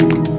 you.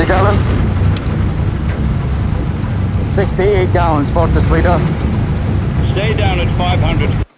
70 gallons. 68 gallons, 40 litre. Stay down at 500.